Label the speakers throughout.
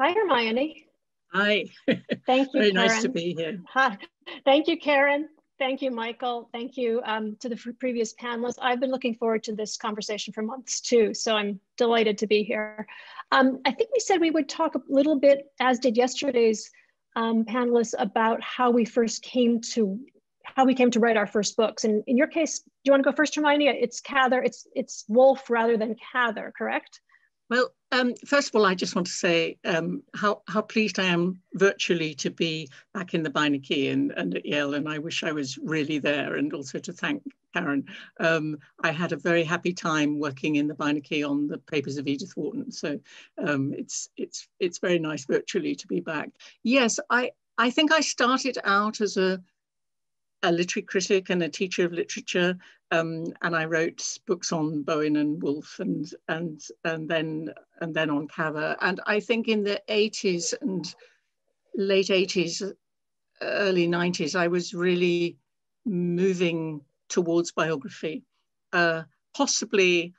Speaker 1: Hi, Hermione.
Speaker 2: Hi.
Speaker 1: Thank you,
Speaker 2: Very
Speaker 1: Karen.
Speaker 2: nice to be here.
Speaker 1: Hi. Thank you, Karen. Thank you, Michael. Thank you um, to the previous panelists. I've been looking forward to this conversation for months too, so I'm delighted to be here. Um, I think we said we would talk a little bit, as did yesterday's um, panelists, about how we first came to how we came to write our first books. And in your case, do you want to go first, Hermione? It's Cather. It's it's Woolf rather than Cather, correct?
Speaker 2: Well, um, first of all, I just want to say um, how, how pleased I am virtually to be back in the Beinecke and, and at Yale, and I wish I was really there, and also to thank Karen. Um, I had a very happy time working in the Beinecke on the papers of Edith Wharton, so um, it's, it's, it's very nice virtually to be back. Yes, I, I think I started out as a a literary critic and a teacher of literature, um, and I wrote books on Bowen and Woolf, and and and then and then on Cather. And I think in the 80s and late 80s, early 90s, I was really moving towards biography, uh, possibly.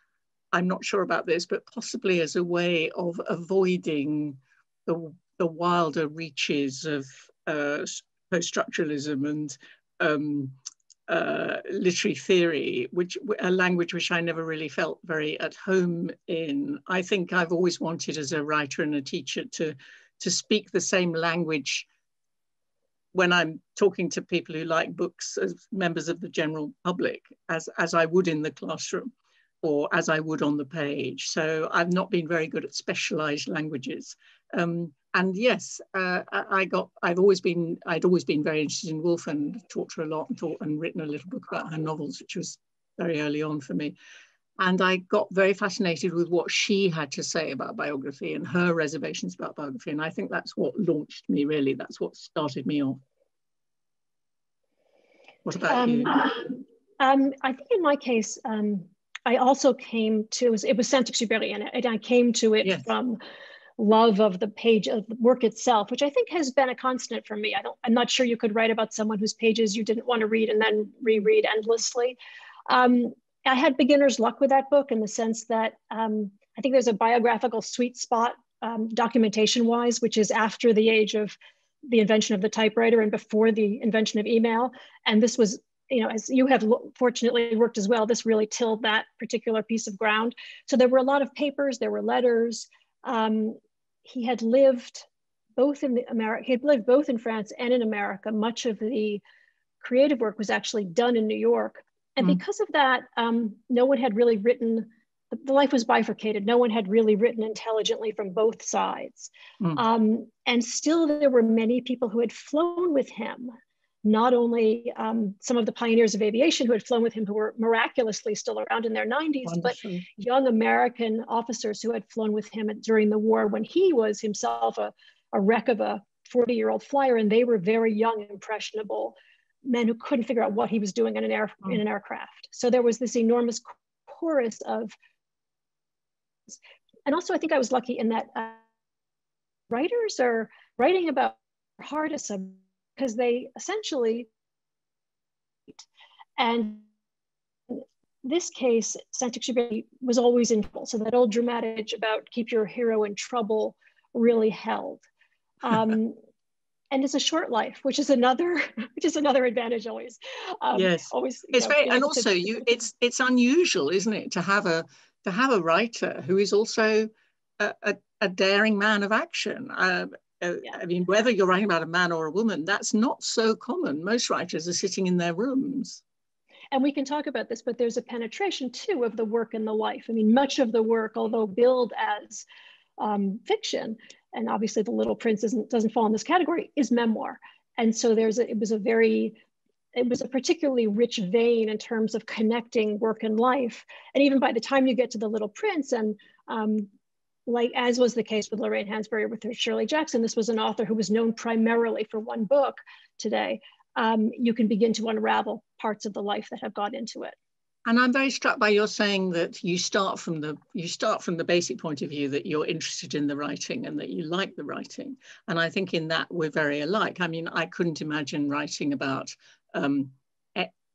Speaker 2: I'm not sure about this, but possibly as a way of avoiding the, the wilder reaches of uh, post-structuralism and um, uh, literary theory, which a language which I never really felt very at home in. I think I've always wanted, as a writer and a teacher, to to speak the same language when I'm talking to people who like books as members of the general public, as as I would in the classroom, or as I would on the page. So I've not been very good at specialized languages. Um, and yes, uh, I got. I've always been. I'd always been very interested in Woolf and taught her a lot and taught and written a little book about her novels, which was very early on for me. And I got very fascinated with what she had to say about biography and her reservations about biography. And I think that's what launched me. Really, that's what started me off. What about um, you?
Speaker 1: Um, I think in my case, um, I also came to it was, it was Saint-Exupéry, and I came to it yes. from love of the page of the work itself, which I think has been a constant for me. I don't, I'm not sure you could write about someone whose pages you didn't want to read and then reread endlessly. Um, I had beginner's luck with that book in the sense that um, I think there's a biographical sweet spot um, documentation wise, which is after the age of the invention of the typewriter and before the invention of email. And this was, you know, as you have fortunately worked as well, this really tilled that particular piece of ground. So there were a lot of papers, there were letters, um, he had lived both in the America, he had lived both in France and in America. Much of the creative work was actually done in New York. And mm. because of that, um, no one had really written, the, the, life was bifurcated. No one had really written intelligently from both sides. Mm. Um, and still there were many people who had flown with him not only um, some of the pioneers of aviation who had flown with him who were miraculously still around in their 90s, Wonderful. but young American officers who had flown with him during the war when he was himself a, a wreck of a 40 year old flyer. And they were very young, impressionable men who couldn't figure out what he was doing in an, air, in an aircraft. So there was this enormous chorus of, and also I think I was lucky in that uh, writers are writing about hard as because they essentially and this case, Saint-Exupéry was always in trouble. So that old dramatic about keep your hero in trouble really held. Um, and it's a short life, which is another, which is another advantage always.
Speaker 2: Um, yes, always. It's know, very, and also you, it's it's unusual, isn't it, to have a to have a writer who is also a, a, a daring man of action. Uh, uh, yeah. I mean, whether you're writing about a man or a woman, that's not so common. Most writers are sitting in their rooms.
Speaker 1: And we can talk about this, but there's a penetration too of the work and the life. I mean, much of the work, although billed as um, fiction, and obviously The Little Prince isn't, doesn't fall in this category, is memoir. And so there's a, it was a very it was a particularly rich vein in terms of connecting work and life. And even by the time you get to The Little Prince and um, like as was the case with Lorraine Hansberry with Shirley Jackson, this was an author who was known primarily for one book today. Um, you can begin to unravel parts of the life that have got into it.
Speaker 2: And I'm very struck by your saying that you start from the you start from the basic point of view that you're interested in the writing and that you like the writing. And I think in that we're very alike. I mean, I couldn't imagine writing about um,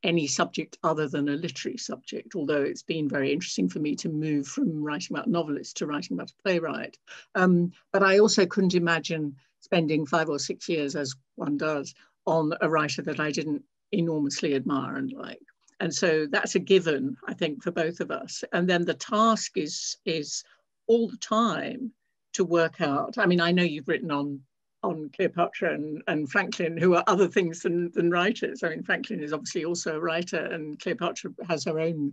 Speaker 2: any subject other than a literary subject, although it's been very interesting for me to move from writing about novelists to writing about a playwright. Um, but I also couldn't imagine spending five or six years, as one does, on a writer that I didn't enormously admire and like. And so that's a given, I think, for both of us. And then the task is, is all the time to work out. I mean, I know you've written on on Cleopatra and, and Franklin, who are other things than, than writers. I mean, Franklin is obviously also a writer, and Cleopatra has her own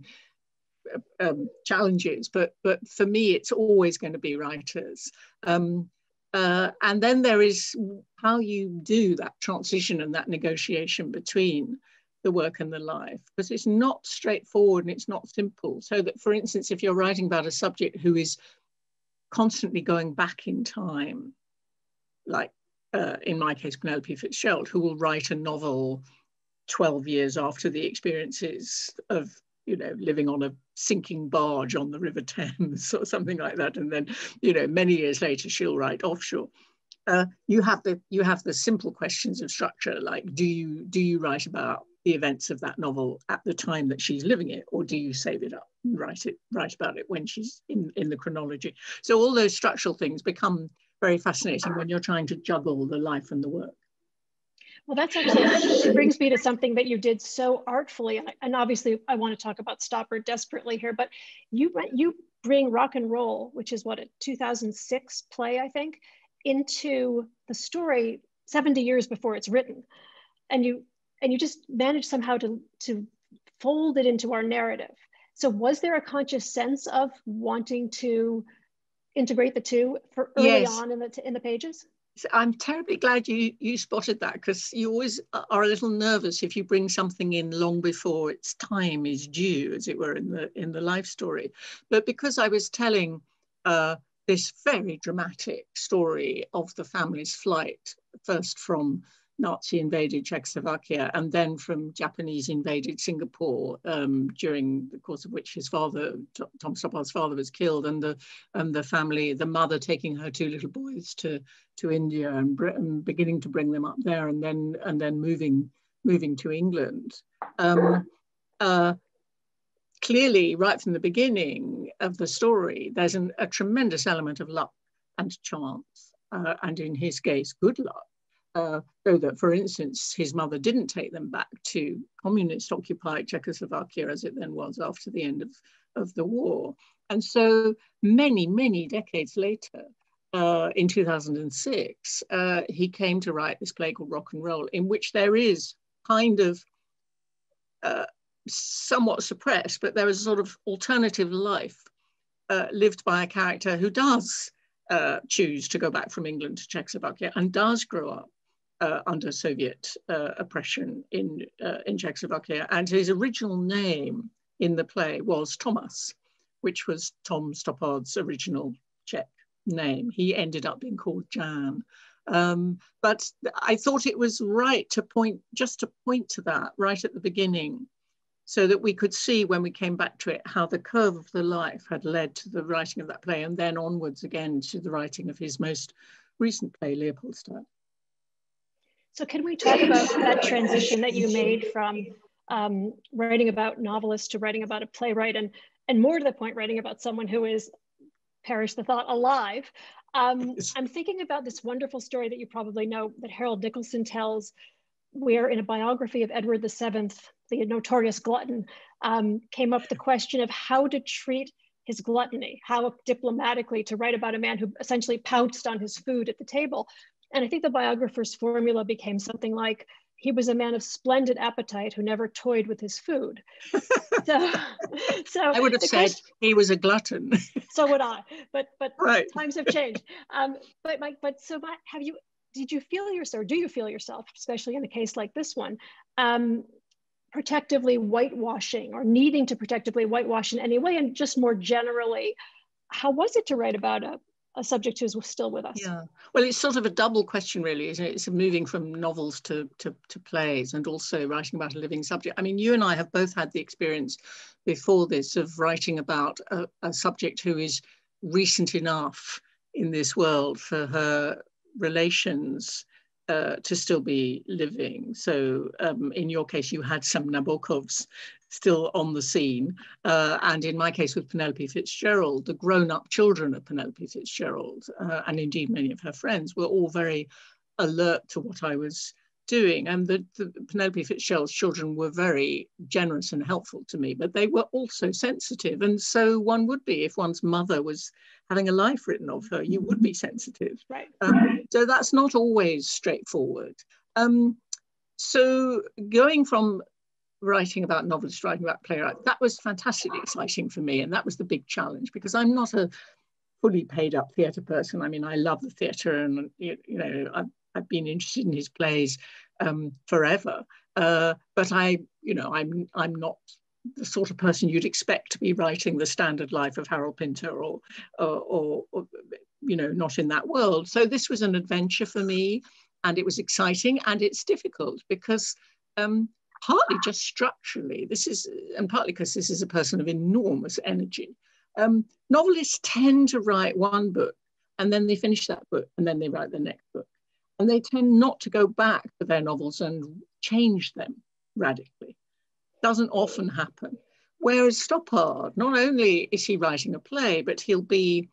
Speaker 2: uh, um, challenges. But but for me, it's always going to be writers. Um, uh, and then there is how you do that transition and that negotiation between the work and the life, because it's not straightforward and it's not simple. So that, for instance, if you're writing about a subject who is constantly going back in time, like uh, in my case, Penelope Fitzgerald, who will write a novel 12 years after the experiences of you know living on a sinking barge on the river thames or something like that. And then you know many years later she'll write offshore. Uh, you have the you have the simple questions of structure like do you do you write about the events of that novel at the time that she's living it or do you save it up and write it write about it when she's in in the chronology? So all those structural things become very fascinating when you're trying to juggle the life and the work.
Speaker 1: Well, that's actually brings me to something that you did so artfully, and obviously I want to talk about Stoppard Desperately here, but you you bring rock and roll, which is what a 2006 play, I think, into the story 70 years before it's written, and you and you just manage somehow to to fold it into our narrative. So, was there a conscious sense of wanting to integrate the two for early yes. on in the in the pages?
Speaker 2: I'm terribly glad you you spotted that because you always are a little nervous if you bring something in long before its time is due, as it were, in the in the life story. But because I was telling uh, this very dramatic story of the family's flight, first from Nazi invaded Czechoslovakia and then from Japanese invaded Singapore, um, during the course of which his father, Tom Stoppard's father, was killed, and the and the family, the mother taking her two little boys to to India and, and beginning to bring them up there, and then and then moving moving to England. Um, uh, clearly, right from the beginning of the story, there's an, a tremendous element of luck and chance, uh, and in his case, good luck uh, so that, for instance, his mother didn't take them back to communist occupied Czechoslovakia as it then was after the end of, of the war. And so many, many decades later, uh, in 2006, uh, he came to write this play called Rock 'n' Roll, in which there is kind of uh, somewhat suppressed, but there is a sort of alternative life uh, lived by a character who does uh, choose to go back from England to Czechoslovakia and does grow up uh, under Soviet uh, oppression in, uh, in Czechoslovakia. And his original name in the play was Thomas, which was Tom Stoppard's original Czech name. He ended up being called Jan. Um, but I thought it was right to point, just to point to that right at the beginning, so that we could see when we came back to it how the curve of the life had led to the writing of that play and then onwards again to the writing of his most recent play, Leopoldstadt.
Speaker 1: So can we talk about that transition that you made from um, writing about novelists to writing about a playwright and, and more to the point, writing about someone who is, perish the thought, alive. Um, I'm thinking about this wonderful story that you probably know that Harold Nicolson tells, where in a biography of Edward VII, the notorious glutton, um, came up the question of how to treat his gluttony, how diplomatically to write about a man who essentially pounced on his food at the table. And I think the biographer's formula became something like he was a man of splendid appetite who never toyed with his food.
Speaker 2: so, so I would have said question, he was a glutton.
Speaker 1: so would I, but but right. times have changed. Um, but Mike, but so my, have you? Did you feel yourself, or do you feel yourself, especially in a case like this one, um, protectively whitewashing or needing to protectively whitewash in any way, and just more generally, how was it to write about a subject who's still with us.
Speaker 2: Yeah, well, it's sort of a double question, really, isn't it? It's moving from novels to, to, to plays and also writing about a living subject. I mean, you and I have both had the experience before this of writing about a, a subject who is recent enough in this world for her relations uh, to still be living. So um, in your case, you had some Nabokovs still on the scene. Uh, and in my case with Penelope Fitzgerald, the grown-up children of Penelope Fitzgerald, uh, and indeed many of her friends, were all very alert to what I was doing. And the, the Penelope Fitzgerald's children were very generous and helpful to me, but they were also sensitive. And so one would be if one's mother was having a life written of her, you would be sensitive.
Speaker 1: Right.
Speaker 2: Um, so that's not always straightforward. Um, so going from writing about novelists, writing about playwrights, that was fantastically exciting for me. And that was the big challenge because I'm not a fully paid up theatre person. I mean, I love the theatre and, you, you know, I've, I've, been interested in his plays um, forever. Uh, but I, you know, I'm, I'm not the sort of person you'd expect to be writing the standard life of Harold Pinter or, or, or, or, you know, not in that world. So this was an adventure for me and it was exciting and it's difficult because um, partly just structurally, this is, and partly because this is a person of enormous energy. Um, novelists tend to write one book and then they finish that book and then they write the next book. And they tend not to go back to their novels and change them radically doesn't often happen. Whereas Stoppard, not only is he writing a play, but he'll be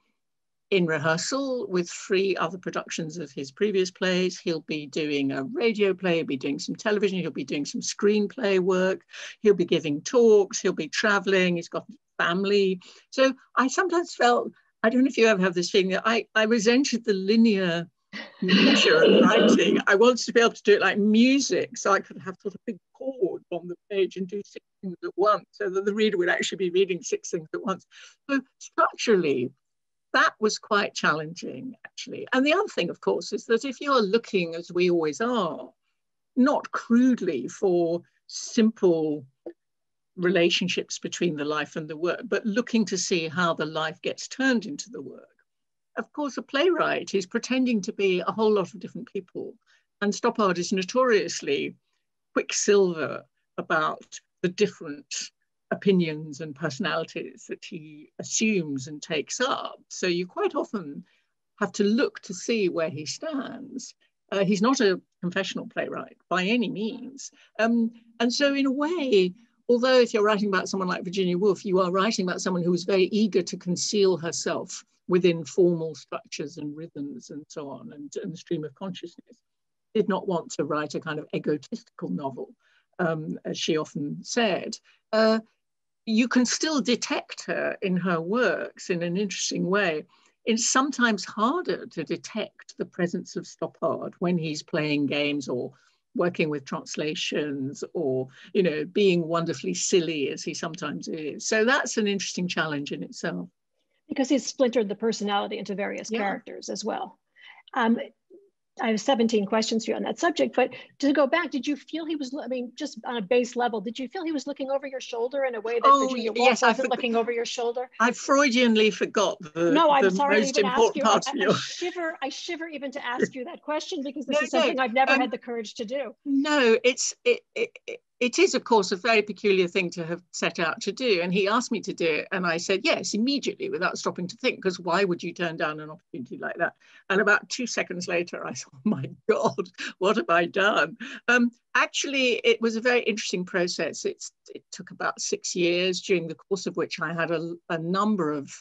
Speaker 2: in rehearsal with three other productions of his previous plays. He'll be doing a radio play, he'll be doing some television, he'll be doing some screenplay work, he'll be giving talks, he'll be traveling, he's got family. So I sometimes felt, I don't know if you ever have this feeling that I, I resented the linear nature of writing. I wanted to be able to do it like music, so I could have sort of big chords on the page and do six things at once, so that the reader would actually be reading six things at once. So structurally, that was quite challenging, actually. And the other thing, of course, is that if you're looking, as we always are, not crudely for simple relationships between the life and the work, but looking to see how the life gets turned into the work of course, a playwright is pretending to be a whole lot of different people. And Stoppard is notoriously quicksilver about the different opinions and personalities that he assumes and takes up. So you quite often have to look to see where he stands. Uh, he's not a confessional playwright by any means. Um, and so, in a way, although if you're writing about someone like Virginia Woolf, you are writing about someone who was very eager to conceal herself within formal structures and rhythms and so on, and, and the stream of consciousness, did not want to write a kind of egotistical novel, um, as she often said. Uh, you can still detect her in her works in an interesting way. It's sometimes harder to detect the presence of Stoppard when he's playing games or working with translations or you know being wonderfully silly as he sometimes is so that's an interesting challenge in itself
Speaker 1: because he's splintered the personality into various yeah. characters as well. Um, I have 17 questions for you on that subject, but to go back, did you feel he was, I mean, just on a base level, did you feel he was looking over your shoulder in a way that oh, Virginia yes, wasn't looking over your shoulder?
Speaker 2: I Freudianly forgot the,
Speaker 1: no, I'm
Speaker 2: the
Speaker 1: sorry
Speaker 2: most important part
Speaker 1: I,
Speaker 2: of you. I
Speaker 1: shiver, I shiver even to ask you that question because this no, is something no, I've never um, had the courage to do.
Speaker 2: No, it's, it, it, it is, of course, a very peculiar thing to have set out to do. And he asked me to do it. And I said, yes, immediately without stopping to think, because why would you turn down an opportunity like that? And about two seconds later, I thought, oh my God, what have I done? Um, actually, it was a very interesting process. It's, it took about six years, during the course of which I had a, a number of,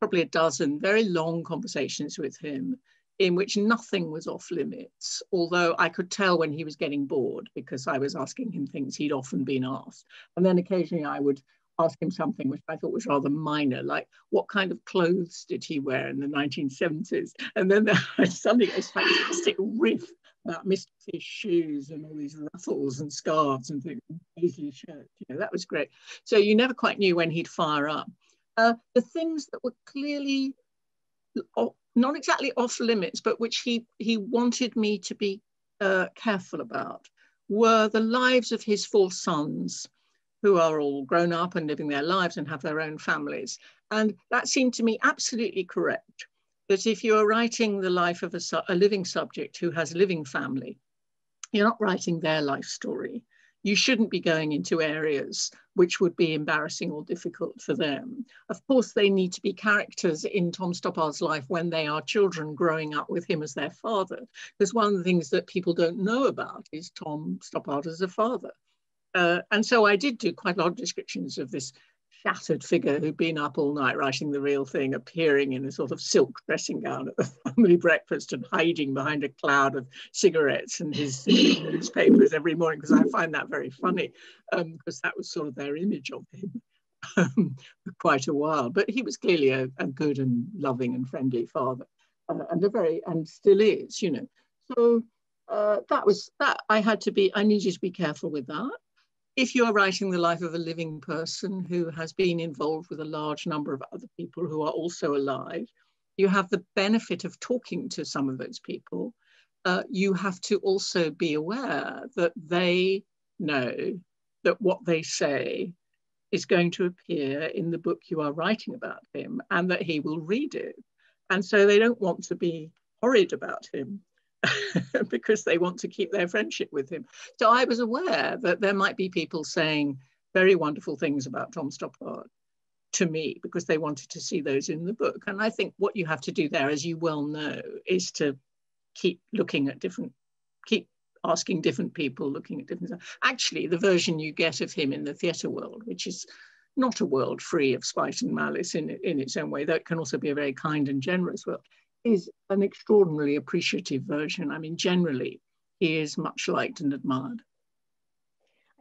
Speaker 2: probably a dozen very long conversations with him in which nothing was off limits, although I could tell when he was getting bored because I was asking him things he'd often been asked. And then occasionally I would ask him something which I thought was rather minor, like what kind of clothes did he wear in the 1970s? And then there was a fantastic riff about Mr. Fish shoes and all these ruffles and scarves and things, Paisley shirt. You know, that was great. So you never quite knew when he'd fire up. Uh, the things that were clearly not exactly off limits, but which he, he wanted me to be uh, careful about, were the lives of his four sons, who are all grown up and living their lives and have their own families. And that seemed to me absolutely correct, that if you are writing the life of a, a living subject who has a living family, you're not writing their life story. You shouldn't be going into areas which would be embarrassing or difficult for them. Of course, they need to be characters in Tom Stoppard's life when they are children growing up with him as their father. Because one of the things that people don't know about is Tom Stoppard as a father. Uh, and so I did do quite a lot of descriptions of this shattered figure who'd been up all night writing the real thing, appearing in a sort of silk dressing gown at the family breakfast and hiding behind a cloud of cigarettes and his newspapers every morning, because I find that very funny, um, because that was sort of their image of him. Um, for quite a while, but he was clearly a, a good and loving and friendly father, uh, and a very and still is, you know. So uh, that was that. I had to be. I needed to be careful with that if you are writing the life of a living person who has been involved with a large number of other people who are also alive, you have the benefit of talking to some of those people. Uh, you have to also be aware that they know that what they say is going to appear in the book you are writing about him and that he will read it. And so they don't want to be horrid about him. because they want to keep their friendship with him. So I was aware that there might be people saying very wonderful things about Tom Stoppard to me because they wanted to see those in the book. And I think what you have to do there, as you well know, is to keep looking at different, keep asking different people, looking at different. Actually, the version you get of him in the theatre world, which is not a world free of spite and malice in, in its own way, that can also be a very kind and generous world, is an extraordinarily appreciative version. I mean, generally, he is much liked and admired.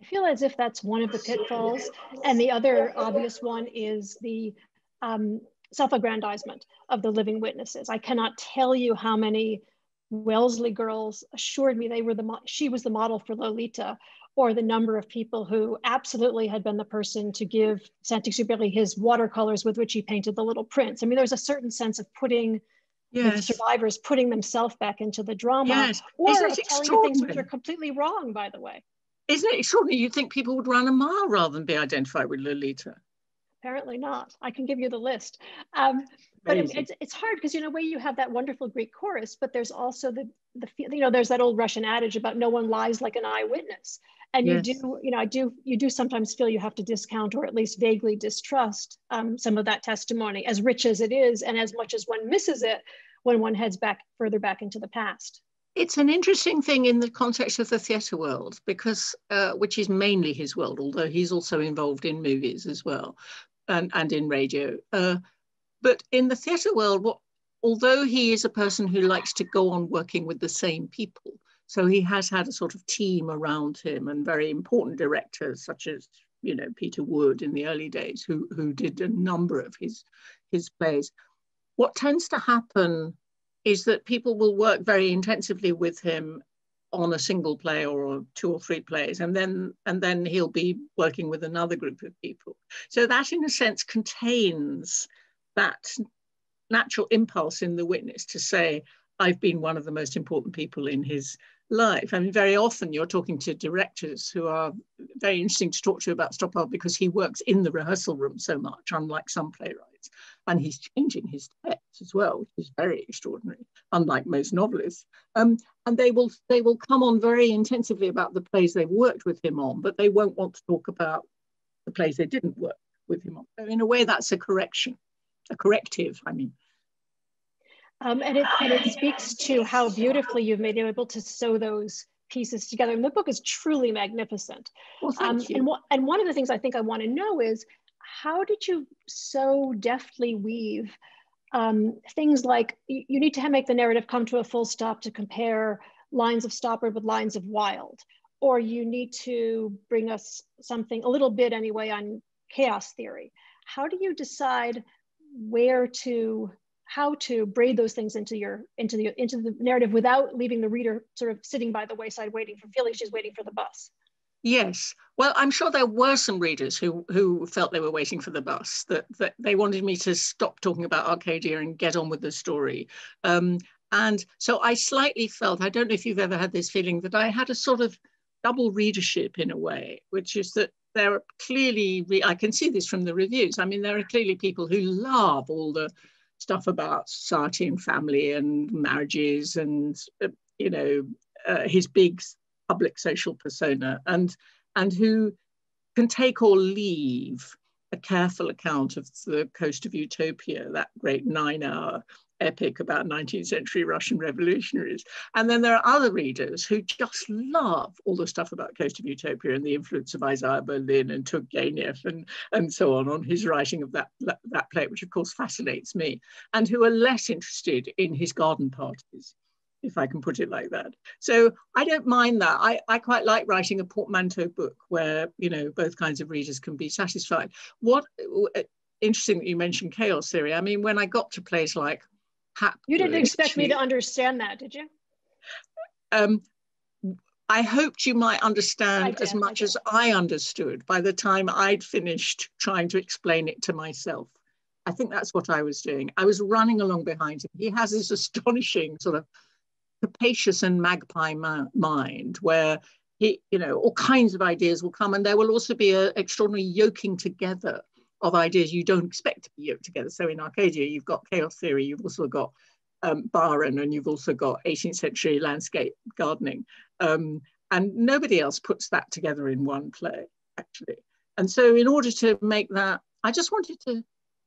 Speaker 1: I feel as if that's one of the pitfalls. And the other obvious one is the um, self-aggrandizement of the living witnesses. I cannot tell you how many Wellesley girls assured me they were the she was the model for Lolita, or the number of people who absolutely had been the person to give Saint-Exupéry his watercolors with which he painted the Little Prince. I mean, there's a certain sense of putting yes. survivors putting themselves back into the drama yes. or telling things which are completely wrong, by the way.
Speaker 2: Isn't it extraordinary? You'd think people would run a mile rather than be identified with Lolita.
Speaker 1: Apparently not. I can give you the list. Um, but it, it's, it's hard because, you know, where you have that wonderful Greek chorus, but there's also the, the, you know, there's that old Russian adage about no one lies like an eyewitness. And yes. you do, you know, I do, you do sometimes feel you have to discount or at least vaguely distrust um, some of that testimony, as rich as it is, and as much as one misses it when one heads back further back into the past.
Speaker 2: It's an interesting thing in the context of the theatre world, because uh, which is mainly his world, although he's also involved in movies as well, and, and in radio. Uh, but in the theatre world, what, although he is a person who likes to go on working with the same people, so he has had a sort of team around him and very important directors such as you know Peter Wood in the early days, who who did a number of his his plays. What tends to happen is that people will work very intensively with him on a single play or two or three plays and then and then he'll be working with another group of people so that in a sense contains that natural impulse in the witness to say i've been one of the most important people in his life i mean very often you're talking to directors who are very interesting to talk to about stoppard because he works in the rehearsal room so much unlike some playwrights and he's changing his text as well, which is very extraordinary, unlike most novelists. Um, and they will they will come on very intensively about the plays they've worked with him on, but they won't want to talk about the plays they didn't work with him on. So in a way, that's a correction, a corrective. I mean.
Speaker 1: Um, and, it, and it speaks to how beautifully you've been able to sew those pieces together. And the book is truly magnificent.
Speaker 2: Well, thank um, you.
Speaker 1: And, and one of the things I think I want to know is how did you so deftly weave um, things like you need to make the narrative come to a full stop to compare lines of Stoppard with lines of Wilde, or you need to bring us something a little bit anyway on chaos theory. How do you decide where to how to braid those things into your into the into the narrative without leaving the reader sort of sitting by the wayside waiting for feeling she's waiting for the bus
Speaker 2: Yes. Well, I'm sure there were some readers who who felt they were waiting for the bus, that, that they wanted me to stop talking about Arcadia and get on with the story. Um, and so I slightly felt, I don't know if you've ever had this feeling, that I had a sort of double readership in a way, which is that there are clearly, I can see this from the reviews. I mean, there are clearly people who love all the stuff about society and family and marriages and, uh, you know, uh, his big public social persona. And, and who can take or leave a careful account of the coast of Utopia, that great nine hour epic about 19th century Russian revolutionaries. And then there are other readers who just love all the stuff about Coast of Utopia and the influence of Isaiah Berlin and Turgenev and, and so on, on his writing of that, that play, which of course fascinates me, and who are less interested in his garden parties if I can put it like that. So I don't mind that. I, I quite like writing a portmanteau book where, you know, both kinds of readers can be satisfied. What, uh, interesting that you mentioned chaos theory. I mean, when I got to plays like
Speaker 1: you didn't expect me to understand that, did you?
Speaker 2: Um, I hoped you might understand as much I as I understood by the time I'd finished trying to explain it to myself. I think that's what I was doing. I was running along behind him. He has this astonishing sort of capacious and magpie mind where he, you know, all kinds of ideas will come and there will also be an extraordinary yoking together of ideas you don't expect to be yoked together. So in Arcadia, you've got chaos theory, you've also got um, Byron, and you've also got 18th century landscape gardening. Um, and nobody else puts that together in one play, actually. And so in order to make that, I just wanted to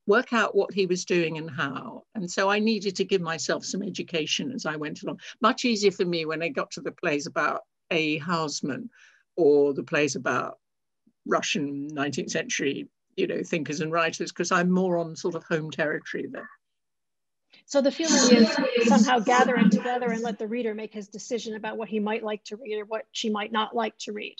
Speaker 2: work out what he was doing and how. And so I needed to give myself some education as I went along. Much easier for me when I got to the plays about A. Housman or the plays about Russian 19th century you know, thinkers and writers because I'm more on sort of home territory there.
Speaker 1: So the feeling is somehow gather it together and let the reader make his decision about what he might like to read or what she might not like to read.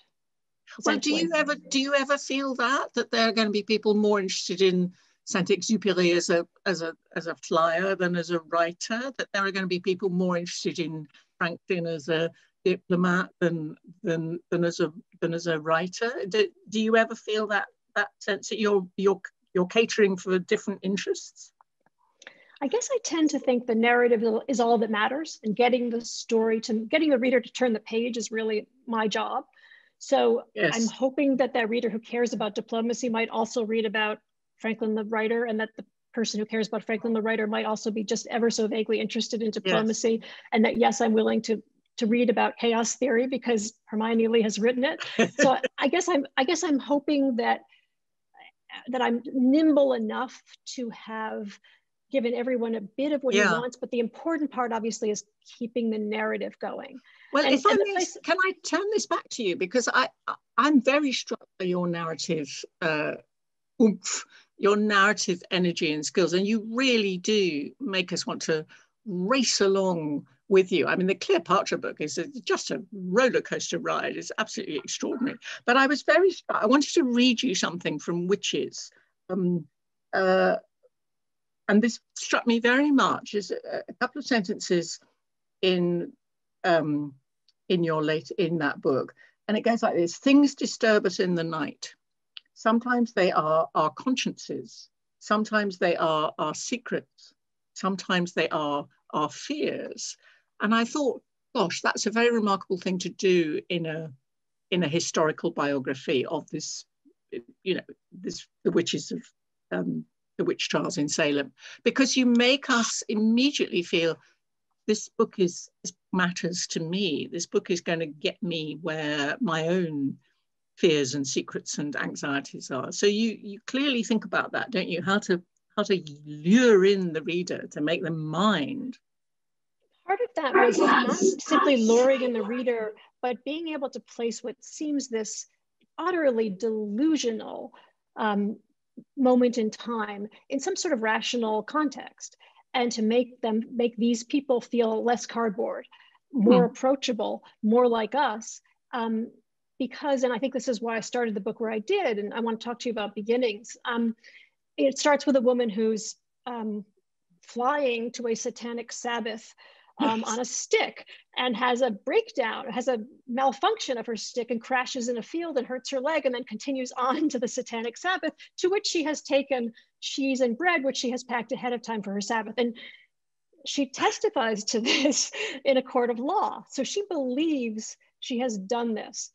Speaker 2: Well, do you ever do you ever feel that that there are going to be people more interested in Saint-Exupéry as a as a as a flyer than as a writer? That there are going to be people more interested in Franklin as a diplomat than than than as a than as a writer? Do, do you ever feel that that sense that you're you're you're catering for different interests?
Speaker 1: I guess I tend to think the narrative is all that matters, and getting the story to getting the reader to turn the page is really my job. So yes. I'm hoping that that reader who cares about diplomacy might also read about Franklin the writer, and that the person who cares about Franklin the writer might also be just ever so vaguely interested in diplomacy, yes. and that yes, I'm willing to to read about chaos theory because Hermione Lee has written it. so I guess I'm I guess I'm hoping that that I'm nimble enough to have given everyone a bit of what yeah. he wants, but the important part obviously is keeping the narrative going.
Speaker 2: Well, and, if I may, place- can I turn this back to you because I I'm very struck by your narrative uh, oomph, your narrative energy and skills, and you really do make us want to race along with you. I mean, the Cleopatra book is a, just a roller coaster ride. It's absolutely extraordinary. But I was very, I wanted to read you something from Witches. Um, uh, and this struck me very much is a, a couple of sentences in, um, in your late, in that book. And it goes like this, things disturb us in the night. Sometimes they are our consciences. Sometimes they are our secrets. Sometimes they are our fears. And I thought, gosh, that's a very remarkable thing to do in a in a historical biography of this, you know, this the witches of um, the witch trials in Salem, because you make us immediately feel this book is this matters to me. This book is going to get me where my own fears and secrets and anxieties are. So you you clearly think about that, don't you? How to how to lure in the reader to make them mind
Speaker 1: part of that was not simply luring in the reader, but being able to place what seems this utterly delusional um, moment in time in some sort of rational context and to make them make these people feel less cardboard more mm. approachable more like us um, because and i think this is why i started the book where i did and i want to talk to you about beginnings um, it starts with a woman who's um, flying to a satanic sabbath um, on a stick and has a breakdown, has a malfunction of her stick and crashes in a field and hurts her leg and then continues on to the Satanic Sabbath, to which she has taken cheese and bread, which she has packed ahead of time for her Sabbath. And she testifies to this in a court of law. So she believes she has done this.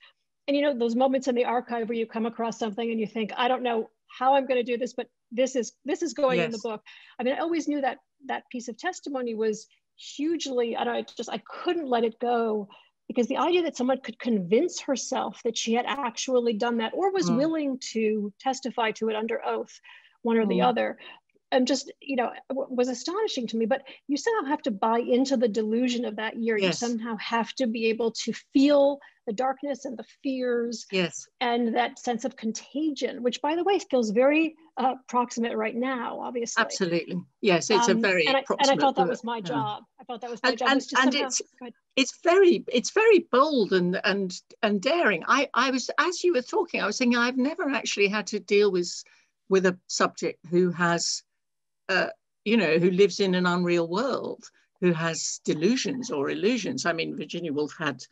Speaker 1: And you know, those moments in the archive where you come across something and you think, I don't know how I'm going to do this, but this is this is going yes. in the book. I mean, I always knew that that piece of testimony was hugely, and I just, I couldn't let it go because the idea that someone could convince herself that she had actually done that or was mm. willing to testify to it under oath, one or mm. the other, and just you know was astonishing to me but you somehow have to buy into the delusion of that year yes. you somehow have to be able to feel the darkness and the fears
Speaker 2: yes.
Speaker 1: and that sense of contagion which by the way feels very uh, proximate right now obviously.
Speaker 2: Absolutely. Yes it's um, a very
Speaker 1: and I, and I thought that was my job. Yeah. i thought that was my and, job
Speaker 2: and, and somehow, it's it's very it's very bold and and and daring. I i was as you were talking i was thinking i've never actually had to deal with with a subject who has uh, you know, who lives in an unreal world, who has delusions or illusions. I mean, Virginia Woolf had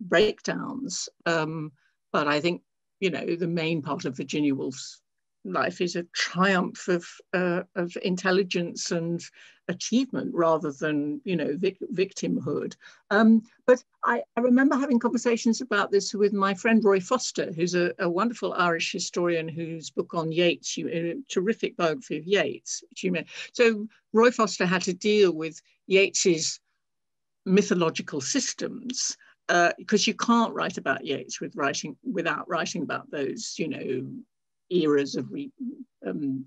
Speaker 2: breakdowns, um, but I think, you know, the main part of Virginia Woolf's life is a triumph of, uh, of intelligence and achievement rather than you know vic victimhood. Um, but I, I, remember having conversations about this with my friend roy foster who's a, a wonderful irish historian whose book on yeats you, a terrific biography of yeats you may so roy foster had to deal with yeats's mythological systems because uh, you can't write about Yeats with writing without writing about those, you know, eras of, re, um,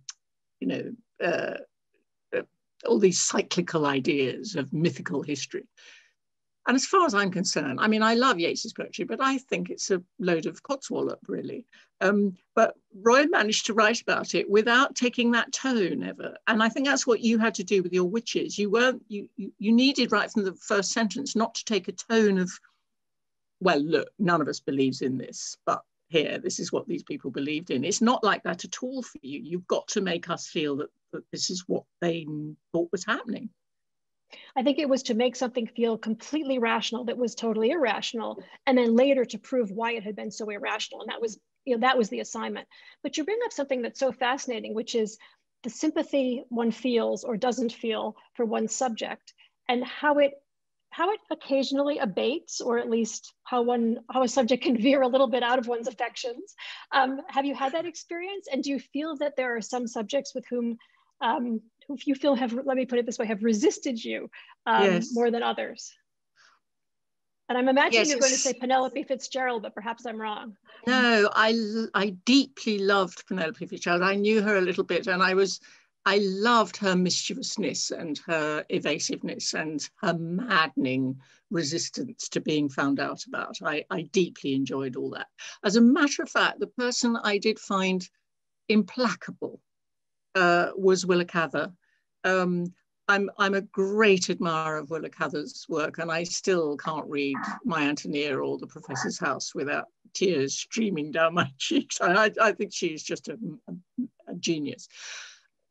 Speaker 2: you know, uh, uh, all these cyclical ideas of mythical history. And as far as I'm concerned, I mean, I love Yeats's poetry, but I think it's a load of codswallop, really. Um, but Roy managed to write about it without taking that tone ever. And I think that's what you had to do with your witches. You weren't, you, you, you needed right from the first sentence not to take a tone of, well, look, none of us believes in this, but here, this is what these people believed in. It's not like that at all for you. You've got to make us feel that, that this is what they thought was happening.
Speaker 1: I think it was to make something feel completely rational that was totally irrational, and then later to prove why it had been so irrational. And that was, you know, that was the assignment. But you bring up something that's so fascinating, which is the sympathy one feels or doesn't feel for one subject, and how it how it occasionally abates, or at least how one how a subject can veer a little bit out of one's affections. Um, have you had that experience? And do you feel that there are some subjects with whom um, who you feel have let me put it this way have resisted you um, yes. more than others? And I'm imagining yes. you're going to say Penelope Fitzgerald, but perhaps I'm wrong.
Speaker 2: No, I I deeply loved Penelope Fitzgerald. I knew her a little bit, and I was I loved her mischievousness and her evasiveness and her maddening resistance to being found out about. I, I deeply enjoyed all that. As a matter of fact, the person I did find implacable uh, was Willa Cather. Um, I'm, I'm a great admirer of Willa Cather's work, and I still can't read My Antonia or The Professor's House without tears streaming down my cheeks. I, I think she's just a, a, a genius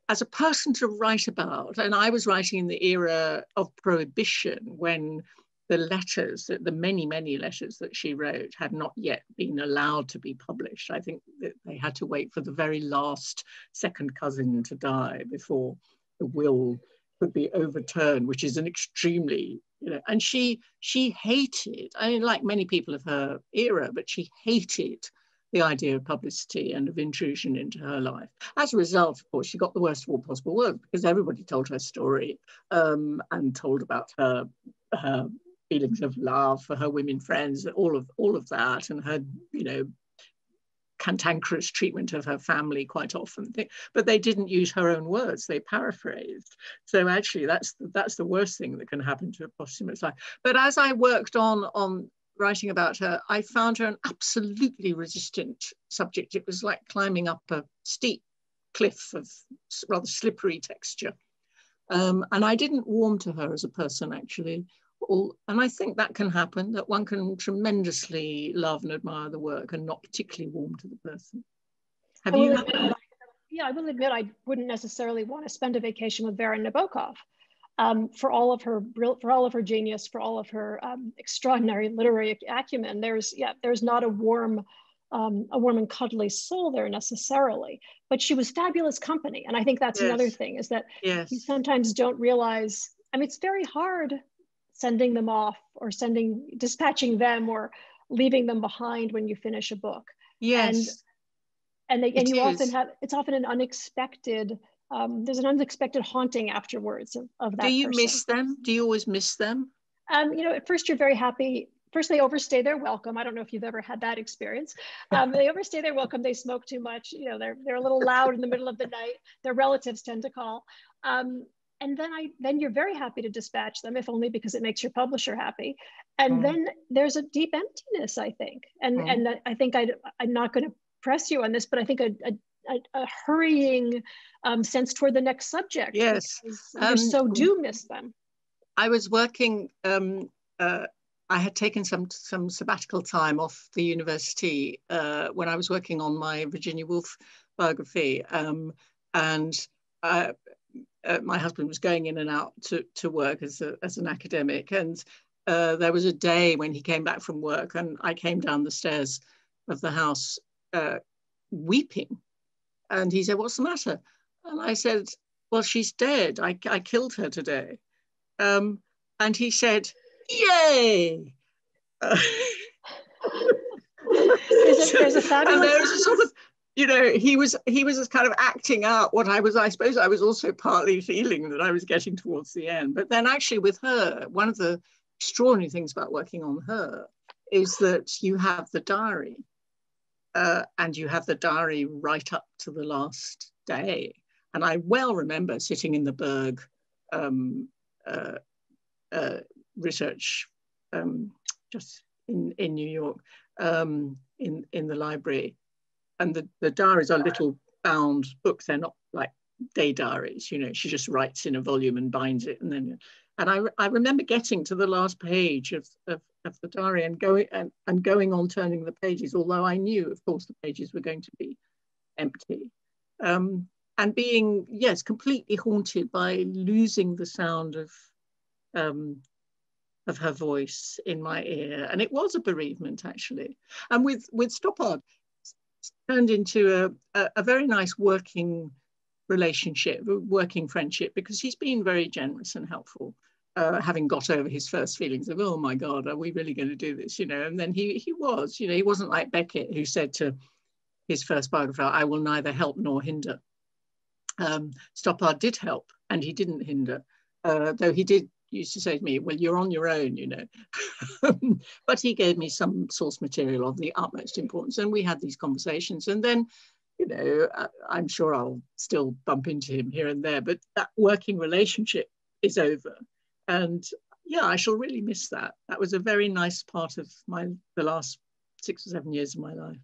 Speaker 2: as a person to write about, and I was writing in the era of prohibition when the letters, the many, many letters that she wrote had not yet been allowed to be published. I think that they had to wait for the very last second cousin to die before the will could be overturned, which is an extremely, you know, and she she hated, I mean, like many people of her era, but she hated the idea of publicity and of intrusion into her life. As a result, of course, she got the worst of all possible worlds because everybody told her story um, and told about her, her feelings of love for her women friends, all of all of that, and her, you know, cantankerous treatment of her family quite often. But they didn't use her own words; they paraphrased. So actually, that's that's the worst thing that can happen to a posthumous life. But as I worked on on writing about her, I found her an absolutely resistant subject. It was like climbing up a steep cliff of rather slippery texture. Um, and I didn't warm to her as a person, actually. And I think that can happen, that one can tremendously love and admire the work and not particularly warm to the person. Have you?
Speaker 1: yeah, I will admit I wouldn't necessarily want to spend a vacation with Vera Nabokov um, for all of her for all of her genius, for all of her um, extraordinary literary acumen. There's yeah, there's not a warm um, a warm and cuddly soul there necessarily, but she was fabulous company, and I think that's yes. another thing is that yes. you sometimes don't realize. I mean, it's very hard sending them off or sending dispatching them or leaving them behind when you finish a book.
Speaker 2: Yes.
Speaker 1: And, and they, and you is. often have it's often an unexpected um, there's an unexpected haunting afterwards of, of that.
Speaker 2: Do you
Speaker 1: person.
Speaker 2: miss them? Do you always miss them?
Speaker 1: Um, you know, at first you're very happy first they overstay their welcome. I don't know if you've ever had that experience. Um, they overstay their welcome. They smoke too much. You know, they're they're a little loud in the middle of the night. Their relatives tend to call. Um, and then I then you're very happy to dispatch them, if only because it makes your publisher happy. And mm. then there's a deep emptiness, I think. And mm. and I think I I'm not going to press you on this, but I think a, a, a hurrying um, sense toward the next subject.
Speaker 2: Yes,
Speaker 1: um, you so do miss them.
Speaker 2: I was working. Um, uh, I had taken some some sabbatical time off the university uh, when I was working on my Virginia Woolf biography, um, and uh, uh, my husband was going in and out to, to work as, a, as an academic. And uh, there was a day when he came back from work, and I came down the stairs of the house uh, weeping. And he said, What's the matter? And I said, Well, she's dead. I, I killed her today. Um, and he said, Yay! there's,
Speaker 1: a, there's a fabulous.
Speaker 2: And there was a sort of you know he was he was kind of acting out what i was i suppose i was also partly feeling that i was getting towards the end but then actually with her one of the extraordinary things about working on her is that you have the diary uh, and you have the diary right up to the last day and i well remember sitting in the berg um, uh, uh, research um, just in, in new york um, in, in the library and the, the diaries are little bound books. They're not like day diaries, you know, she just writes in a volume and binds it. And then, and I, I remember getting to the last page of, of, of the diary and going, and, and going on turning the pages, although I knew, of course, the pages were going to be empty. Um, and being, yes, completely haunted by losing the sound of, um, of her voice in my ear. And it was a bereavement, actually. And with, with Stoppard, turned into a, a, a very nice working relationship, working friendship, because he's been very generous and helpful. Uh, having got over his first feelings of, oh my God, are we really going to do this? You know, and then he he was, you know, he wasn't like Beckett who said to his first biographer, I will neither help nor hinder. Um, Stoppard did help and he didn't hinder, uh, though he did used to say to me, well, you're on your own, you know. but he gave me some source material of the utmost importance. And we had these conversations. And then, you know, I'm sure I'll still bump into him here and there, but that working relationship is over. And yeah, I shall really miss that. That was a very nice part of my the last six or seven years of my life.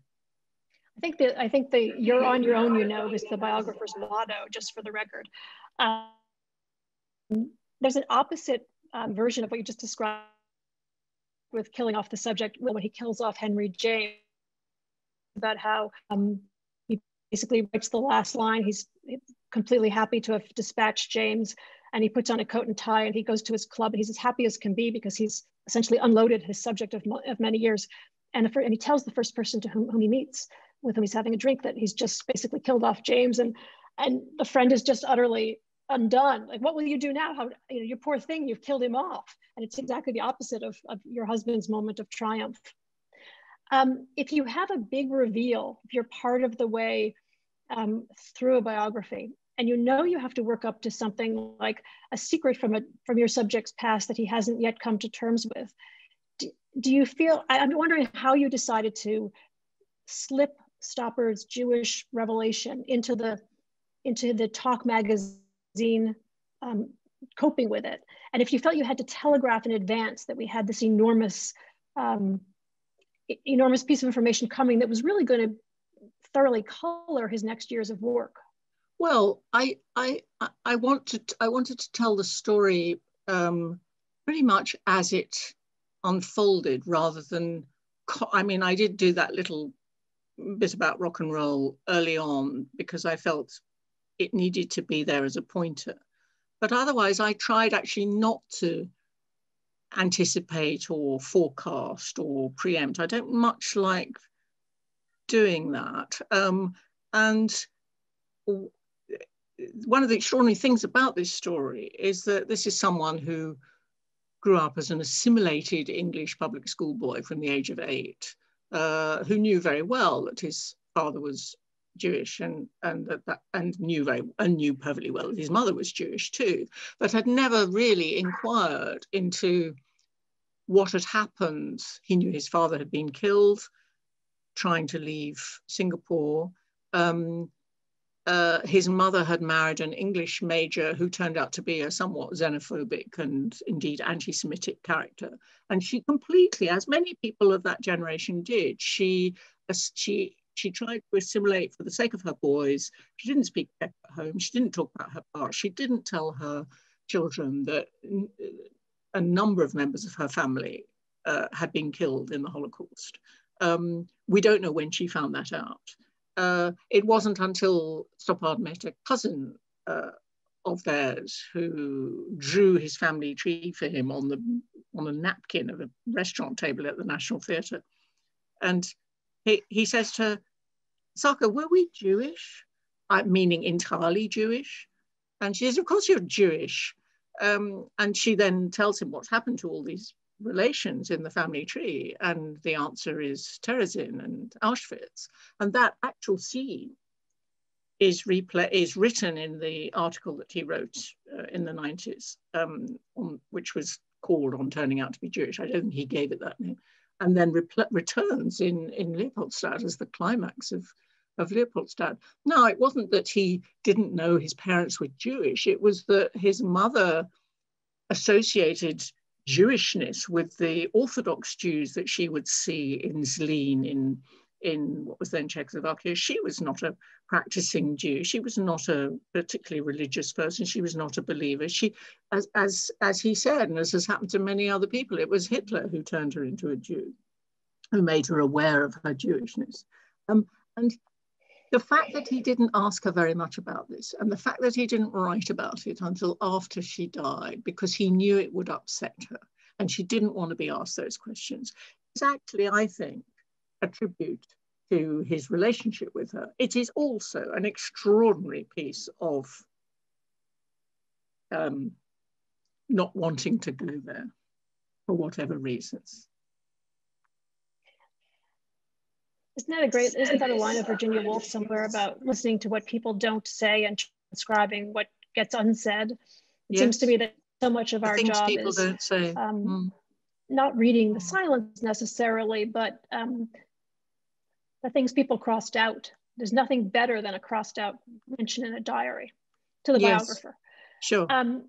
Speaker 1: I think that I think the "you're on your own," you know, is the biographer's motto. Just for the record, um, there's an opposite um, version of what you just described with killing off the subject when he kills off Henry James about how um, basically writes the last line. He's completely happy to have dispatched James and he puts on a coat and tie and he goes to his club and he's as happy as can be because he's essentially unloaded his subject of, of many years. And, the, and he tells the first person to whom, whom he meets, with whom he's having a drink, that he's just basically killed off James. And, and the friend is just utterly undone. Like, what will you do now? How, you know, your poor thing, you've killed him off. And it's exactly the opposite of, of your husband's moment of triumph. Um, if you have a big reveal, if you're part of the way um, through a biography, and you know you have to work up to something like a secret from a from your subject's past that he hasn't yet come to terms with, do, do you feel? I'm wondering how you decided to slip Stoppard's Jewish revelation into the into the talk magazine um, coping with it. And if you felt you had to telegraph in advance that we had this enormous, um, enormous piece of information coming that was really going to thoroughly color his next years of work.
Speaker 2: Well, I I I wanted I wanted to tell the story um, pretty much as it unfolded, rather than. I mean, I did do that little bit about Rock 'n' Roll early on because I felt it needed to be there as a pointer. But otherwise, I tried actually not to anticipate or forecast or preempt. I don't much like doing that. Um, and one of the extraordinary things about this story is that this is someone who grew up as an assimilated English public school boy from the age of eight, uh, who knew very well that his father was Jewish and and that, that, and knew very and knew perfectly well that his mother was Jewish too, but had never really inquired into what had happened. He knew his father had been killed trying to leave Singapore. Um, uh, his mother had married an English major who turned out to be a somewhat xenophobic and indeed anti Semitic character. And she completely, as many people of that generation did, she, uh, she, she tried to assimilate for the sake of her boys. She didn't speak Czech at home. She didn't talk about her past. She didn't tell her children that a number of members of her family uh, had been killed in the Holocaust. Um, we don't know when she found that out. Uh, it wasn't until Stoppard met a cousin uh, of theirs who drew his family tree for him on the on a napkin of a restaurant table at the National Theatre. And he, he says to her, Sarka, were we Jewish? I, meaning entirely Jewish? And she says, of course you're Jewish. Um, and she then tells him what's happened to all these relations in the family tree? And the answer is Terezin and Auschwitz. And that actual scene is, replay, is written in the article that he wrote uh, in the 90s, um, on, which was called On Turning Out to be Jewish. I don't think he gave it that name. And then returns in, in Leopoldstadt as the climax of, of Leopoldstadt. Now, it wasn't that he didn't know his parents were Jewish, it was that his mother associated Jewishness with the Orthodox Jews that she would see in Zlin, in, in what was then Czechoslovakia. She was not a practicing Jew. She was not a particularly religious person. She was not a believer. She, as, as, as he said, and as has happened to many other people, it was Hitler who turned her into a Jew, who made her aware of her Jewishness. Um, and the fact that he didn't ask her very much about this and the fact that he didn't write about it until after she died because he knew it would upset her and she didn't want to be asked those questions is actually, I think, a tribute to his relationship with her. It is also an extraordinary piece of um, not wanting to go there for whatever reasons.
Speaker 1: Isn't that a great, isn't that a line of Virginia Woolf somewhere about listening to what people don't say and transcribing what gets unsaid? It yes. seems to me that so much of the our job is um, mm. not reading the silence necessarily, but um, the things people crossed out. There's nothing better than a crossed out mention in a diary to the yes. biographer.
Speaker 2: Sure. Um,